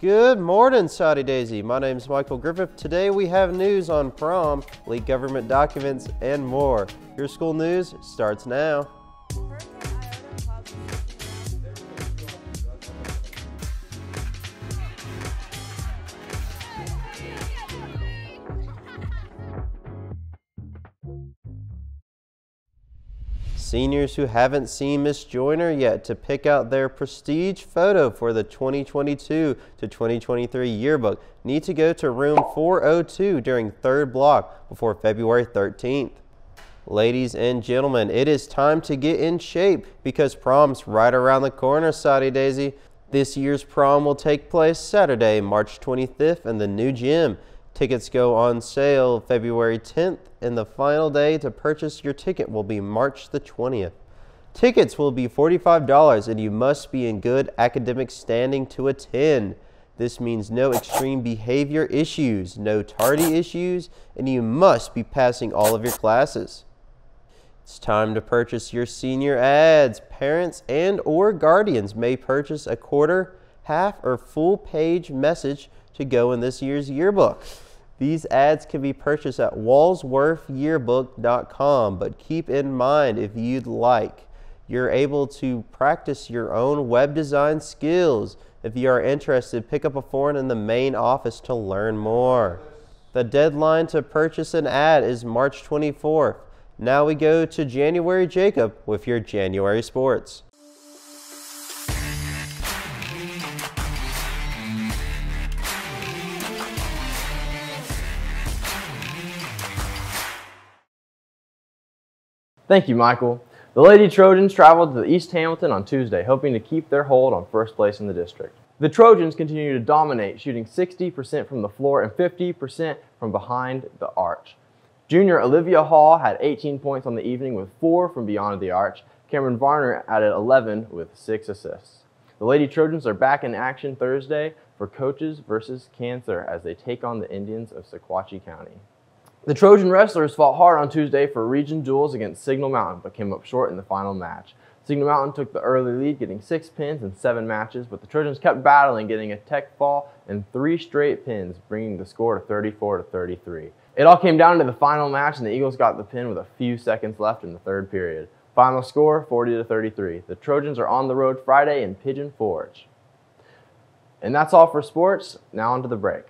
Good morning, Soddy Daisy. My name is Michael Griffith. Today we have news on prom, leaked government documents, and more. Your school news starts now. Seniors who haven't seen Miss Joyner yet to pick out their prestige photo for the 2022 to 2023 yearbook need to go to room 402 during third block before February 13th. Ladies and gentlemen, it is time to get in shape because prom's right around the corner, Soddy Daisy. This year's prom will take place Saturday, March 25th in the new gym. Tickets go on sale February 10th, and the final day to purchase your ticket will be March the 20th. Tickets will be $45 and you must be in good academic standing to attend. This means no extreme behavior issues, no tardy issues, and you must be passing all of your classes. It's time to purchase your senior ads. Parents and or guardians may purchase a quarter, half, or full page message to go in this year's yearbook. These ads can be purchased at walsworthyearbook.com, but keep in mind if you'd like, you're able to practice your own web design skills. If you are interested, pick up a form in the main office to learn more. The deadline to purchase an ad is March 24th. Now we go to January Jacob with your January sports. Thank you, Michael. The Lady Trojans traveled to East Hamilton on Tuesday, hoping to keep their hold on first place in the district. The Trojans continue to dominate, shooting 60% from the floor and 50% from behind the arch. Junior Olivia Hall had 18 points on the evening with four from beyond the arch. Cameron Varner added 11 with six assists. The Lady Trojans are back in action Thursday for coaches versus cancer as they take on the Indians of Sequatchie County. The Trojan wrestlers fought hard on Tuesday for region duels against Signal Mountain, but came up short in the final match. Signal Mountain took the early lead, getting six pins in seven matches, but the Trojans kept battling, getting a tech fall and three straight pins, bringing the score to 34 to 33. It all came down to the final match, and the Eagles got the pin with a few seconds left in the third period. Final score 40 to 33. The Trojans are on the road Friday in Pigeon Forge. And that's all for sports. Now on to the break.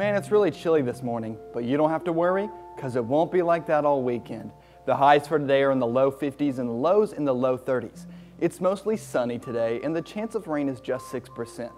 Man, it's really chilly this morning, but you don't have to worry because it won't be like that all weekend. The highs for today are in the low 50s and the lows in the low 30s. It's mostly sunny today and the chance of rain is just 6%.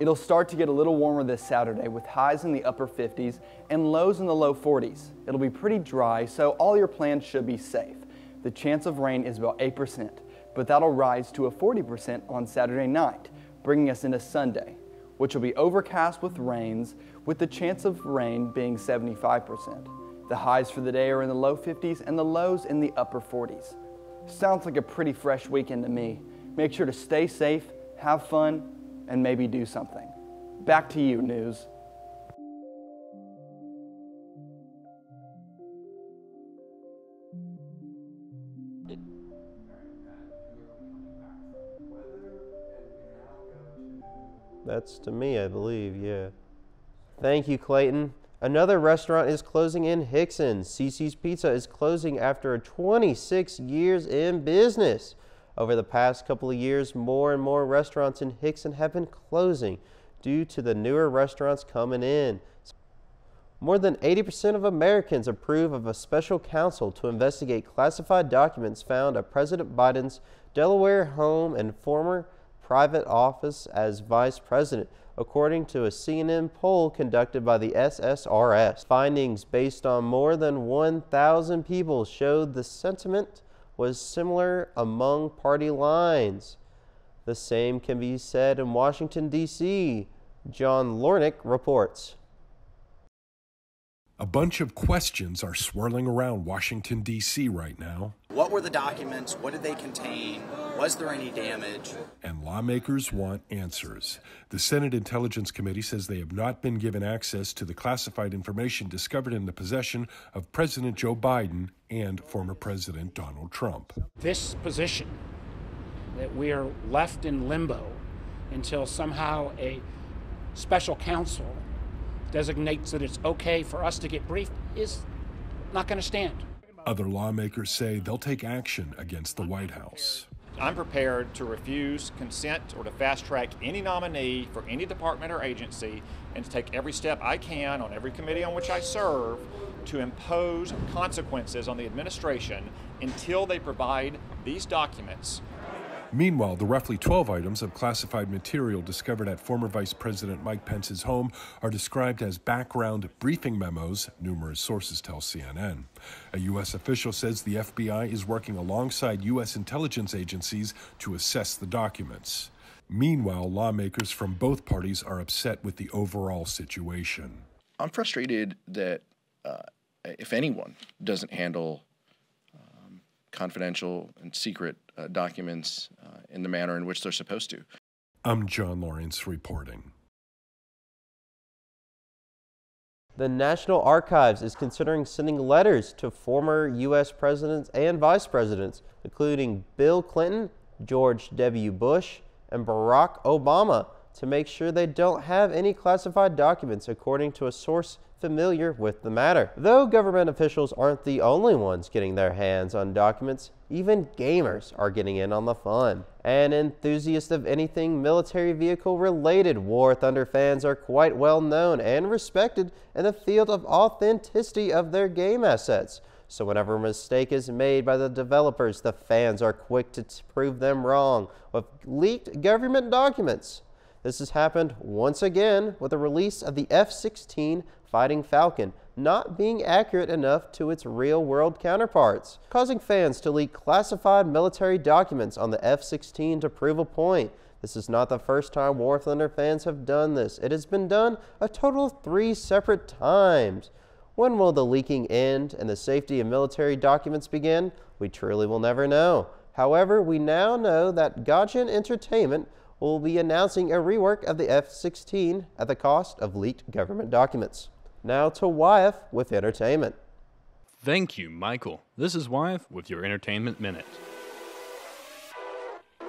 It'll start to get a little warmer this Saturday with highs in the upper 50s and lows in the low 40s. It'll be pretty dry, so all your plans should be safe. The chance of rain is about 8%, but that'll rise to a 40% on Saturday night, bringing us into Sunday, which will be overcast with rains with the chance of rain being 75%. The highs for the day are in the low 50s and the lows in the upper 40s. Sounds like a pretty fresh weekend to me. Make sure to stay safe, have fun, and maybe do something. Back to you, News. That's to me, I believe, yeah. Thank you, Clayton. Another restaurant is closing in Hixson. CiCi's Pizza is closing after 26 years in business. Over the past couple of years, more and more restaurants in Hixson have been closing due to the newer restaurants coming in. More than 80% of Americans approve of a special counsel to investigate classified documents found at President Biden's Delaware home and former private office as vice president, according to a CNN poll conducted by the SSRS. Findings based on more than 1,000 people showed the sentiment was similar among party lines. The same can be said in Washington, D.C. John Lornick reports. A bunch of questions are swirling around Washington, D.C. right now. What were the documents? What did they contain? Was there any damage? And lawmakers want answers. The Senate Intelligence Committee says they have not been given access to the classified information discovered in the possession of President Joe Biden and former President Donald Trump. This position that we are left in limbo until somehow a special counsel designates that it's okay for us to get briefed is not going to stand. Other lawmakers say they'll take action against the White House. I'm prepared to refuse consent or to fast track any nominee for any department or agency and to take every step I can on every committee on which I serve to impose consequences on the administration until they provide these documents Meanwhile, the roughly 12 items of classified material discovered at former Vice President Mike Pence's home are described as background briefing memos, numerous sources tell CNN. A U.S. official says the FBI is working alongside U.S. intelligence agencies to assess the documents. Meanwhile, lawmakers from both parties are upset with the overall situation. I'm frustrated that uh, if anyone doesn't handle confidential and secret uh, documents uh, in the manner in which they're supposed to. I'm John Lawrence reporting. The National Archives is considering sending letters to former U.S. presidents and vice presidents, including Bill Clinton, George W. Bush, and Barack Obama, to make sure they don't have any classified documents, according to a source familiar with the matter. Though government officials aren't the only ones getting their hands on documents, even gamers are getting in on the fun. And enthusiasts of anything military vehicle related, War Thunder fans are quite well known and respected in the field of authenticity of their game assets. So whenever a mistake is made by the developers, the fans are quick to prove them wrong with leaked government documents. This has happened once again with the release of the F-16 Fighting Falcon not being accurate enough to its real-world counterparts, causing fans to leak classified military documents on the F-16 to prove a point. This is not the first time War Thunder fans have done this. It has been done a total of three separate times. When will the leaking end and the safety of military documents begin? We truly will never know. However, we now know that Gaijin Entertainment will be announcing a rework of the F-16 at the cost of leaked government documents. Now to Wyeth with entertainment. Thank you, Michael. This is Wyeth with your Entertainment Minute. We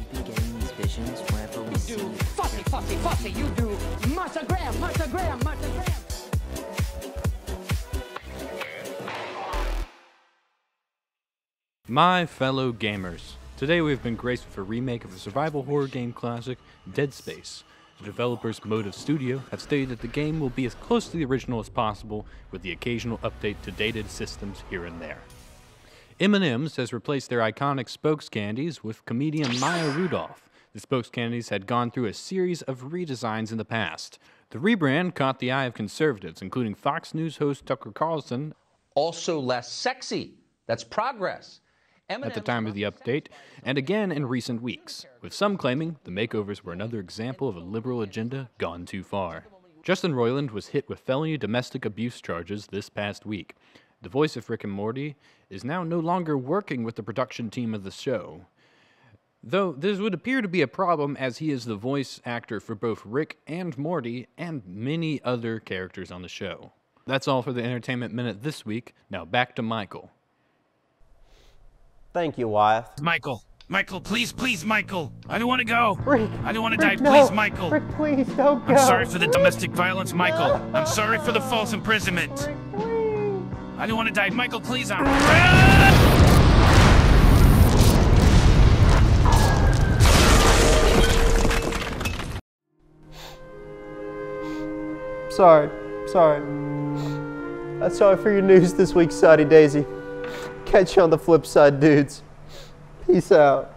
be getting these visions wherever we see. do fussy, fussy, fussy. You do Martha Graham, Martha Graham, Martha Graham. My fellow gamers, today we've been graced with a remake of the survival horror game classic Dead Space. The developers Motive Studio have stated that the game will be as close to the original as possible, with the occasional update to dated systems here and there. M&M's has replaced their iconic spokes candies with comedian Maya Rudolph. The spokes candies had gone through a series of redesigns in the past. The rebrand caught the eye of conservatives, including Fox News host Tucker Carlson, also less sexy. That's progress. At the time of the update, and again in recent weeks, with some claiming the makeovers were another example of a liberal agenda gone too far. Justin Roiland was hit with felony domestic abuse charges this past week. The voice of Rick and Morty is now no longer working with the production team of the show. Though this would appear to be a problem as he is the voice actor for both Rick and Morty and many other characters on the show. That's all for the Entertainment Minute this week. Now back to Michael. Thank you, Wyeth. Michael, Michael, please, please, Michael. I don't want to go. Rick, I don't want to die. Rick, Please. Michael. Rick, please don't go. I'm sorry for the domestic violence, Michael. I'm sorry for the false imprisonment. I don't want to die. Michael, please, I'm. Sorry, sorry. That's all for your news this week, Soddy Daisy. Catch you on the flip side, dudes. Peace out.